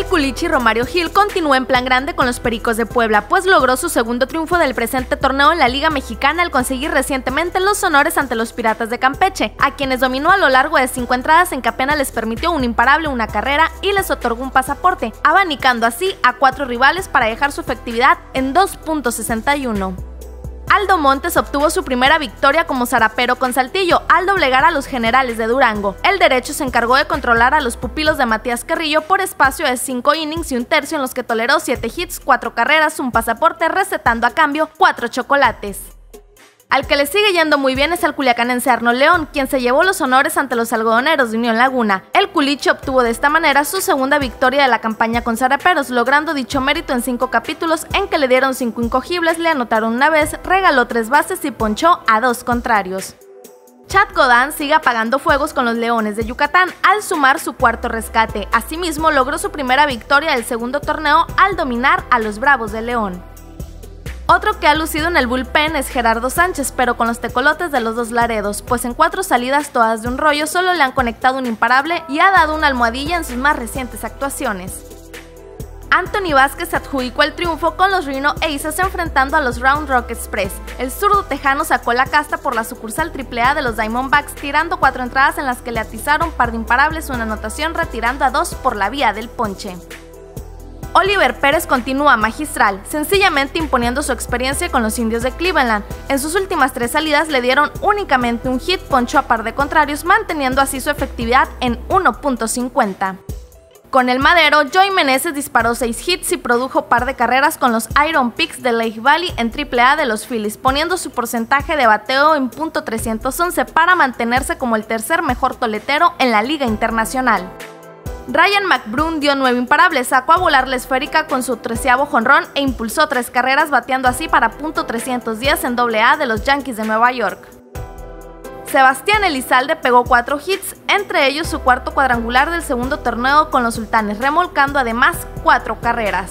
El Culichi Romario Gil continúa en plan grande con los Pericos de Puebla, pues logró su segundo triunfo del presente torneo en la Liga Mexicana al conseguir recientemente los honores ante los Piratas de Campeche, a quienes dominó a lo largo de cinco entradas en que apenas les permitió un imparable una carrera y les otorgó un pasaporte, abanicando así a cuatro rivales para dejar su efectividad en 2.61. Aldo Montes obtuvo su primera victoria como zarapero con Saltillo al doblegar a los generales de Durango. El derecho se encargó de controlar a los pupilos de Matías Carrillo por espacio de 5 innings y un tercio en los que toleró 7 hits, 4 carreras, un pasaporte, recetando a cambio 4 chocolates. Al que le sigue yendo muy bien es al culiacanense Arno León, quien se llevó los honores ante los algodoneros de Unión Laguna. El culicho obtuvo de esta manera su segunda victoria de la campaña con Zaraperos, logrando dicho mérito en cinco capítulos en que le dieron cinco incogibles, le anotaron una vez, regaló tres bases y ponchó a dos contrarios. Chad Godán sigue apagando fuegos con los Leones de Yucatán al sumar su cuarto rescate. Asimismo, logró su primera victoria del segundo torneo al dominar a los Bravos de León. Otro que ha lucido en el bullpen es Gerardo Sánchez, pero con los tecolotes de los dos Laredos, pues en cuatro salidas todas de un rollo solo le han conectado un imparable y ha dado una almohadilla en sus más recientes actuaciones. Anthony Vázquez adjudicó el triunfo con los Reno Aces enfrentando a los Round Rock Express. El zurdo tejano sacó la casta por la sucursal AAA de los Diamondbacks tirando cuatro entradas en las que le atizaron par de imparables una anotación retirando a dos por la vía del ponche. Oliver Pérez continúa magistral, sencillamente imponiendo su experiencia con los indios de Cleveland. En sus últimas tres salidas le dieron únicamente un hit poncho a par de contrarios, manteniendo así su efectividad en 1.50. Con el madero, Joey Meneses disparó 6 hits y produjo par de carreras con los Iron Picks de Lake Valley en AAA de los Phillies, poniendo su porcentaje de bateo en .311 para mantenerse como el tercer mejor toletero en la liga internacional. Ryan McBroom dio nueve imparables, sacó a volar la esférica con su treceavo jonrón e impulsó tres carreras bateando así para .310 en AA de los Yankees de Nueva York. Sebastián Elizalde pegó cuatro hits, entre ellos su cuarto cuadrangular del segundo torneo con los Sultanes, remolcando además cuatro carreras.